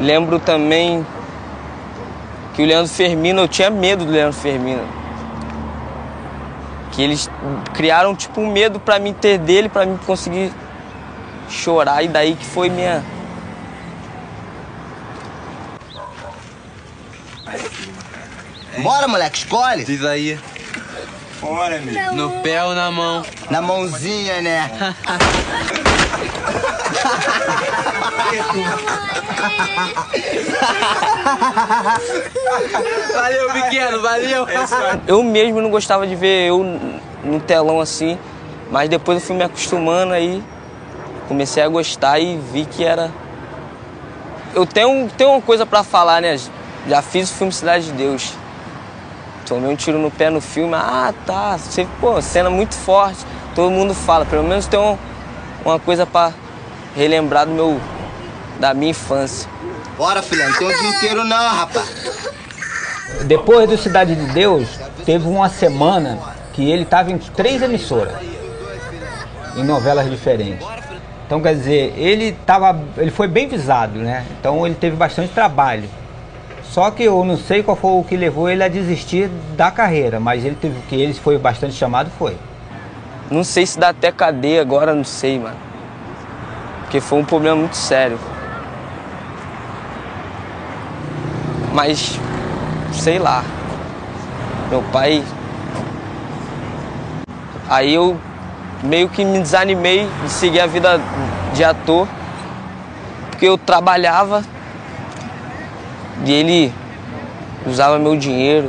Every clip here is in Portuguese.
Lembro também que o Leandro Fermino, eu tinha medo do Leandro Fermino. Que eles criaram tipo um medo para mim ter dele, para mim conseguir chorar e daí que foi minha Bora, moleque, escolhe. Diz aí. Bora, amigo. No pé ou na mão? Na mãozinha, né? Valeu, pequeno, valeu. Eu mesmo não gostava de ver eu no telão assim, mas depois eu fui me acostumando aí, comecei a gostar e vi que era. Eu tenho, tenho uma coisa pra falar, né? Já fiz o filme Cidade de Deus. Tomei um tiro no pé no filme, ah tá, você, pô, cena muito forte, todo mundo fala, pelo menos tem um, uma coisa pra relembrar do meu. Da minha infância. Bora, filhão, não tem o dia inteiro não, rapaz. Depois do Cidade de Deus, teve uma semana que ele estava em três emissoras, em novelas diferentes. Então, quer dizer, ele, tava, ele foi bem visado, né? Então, ele teve bastante trabalho. Só que eu não sei qual foi o que levou ele a desistir da carreira, mas ele teve que ele foi bastante chamado, foi. Não sei se dá até cadeia agora, não sei, mano. Porque foi um problema muito sério. Mas, sei lá. Meu pai. Aí eu meio que me desanimei de seguir a vida de ator. Porque eu trabalhava e ele usava meu dinheiro,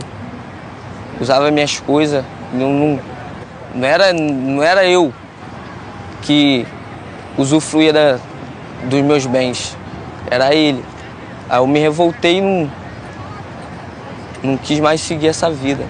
usava minhas coisas. Não, não, não, era, não era eu que usufruía da, dos meus bens, era ele. Aí eu me revoltei e não, não quis mais seguir essa vida.